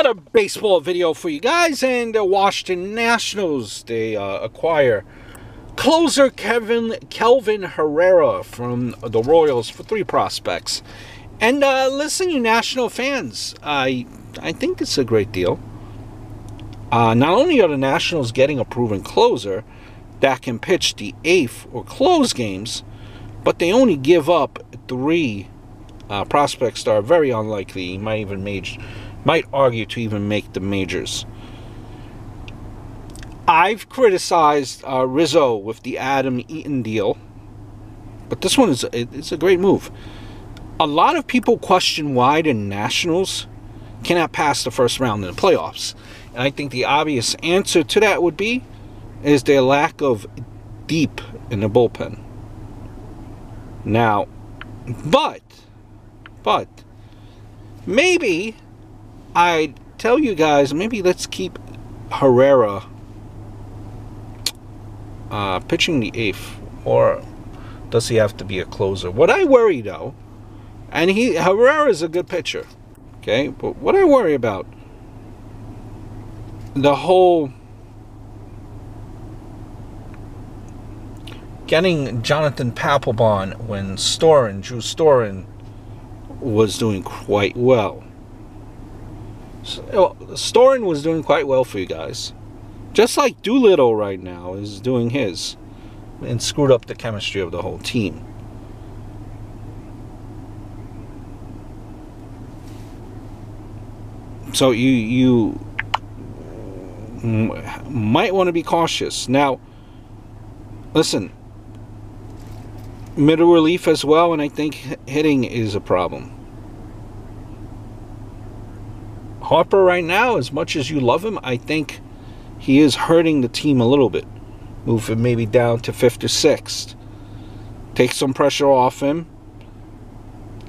Another baseball video for you guys, and the Washington Nationals, they uh, acquire closer Kevin Kelvin Herrera from the Royals for three prospects. And uh, listen, you National fans, I I think it's a great deal. Uh, not only are the Nationals getting a proven closer that can pitch the eighth or close games, but they only give up three uh, prospects that are very unlikely. Might even major, might argue to even make the majors. I've criticized uh, Rizzo with the Adam Eaton deal, but this one is it's a great move. A lot of people question why the Nationals cannot pass the first round in the playoffs. And I think the obvious answer to that would be is their lack of deep in the bullpen. Now, but, but, maybe I tell you guys, maybe let's keep Herrera uh, pitching the eighth, or does he have to be a closer? What I worry though, and he Herrera is a good pitcher, okay, but what I worry about the whole getting Jonathan Papelbon when Storen, Drew Storen, was doing quite well. So, Storen was doing quite well for you guys. Just like Doolittle right now is doing his. And screwed up the chemistry of the whole team. So you you might want to be cautious. Now, listen, middle relief as well, and I think hitting is a problem. Harper right now, as much as you love him, I think he is hurting the team a little bit. Move him maybe down to fifth or sixth. Take some pressure off him.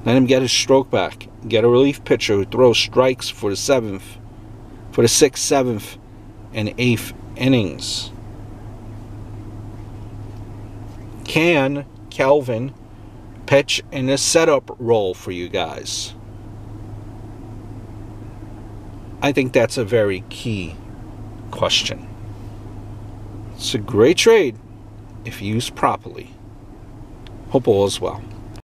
Let him get his stroke back. Get a relief pitcher who throws strikes for the seventh, for the sixth, seventh, and eighth innings. Can Kelvin pitch in a setup role for you guys? I think that's a very key question. It's a great trade if used properly. Hope all is well.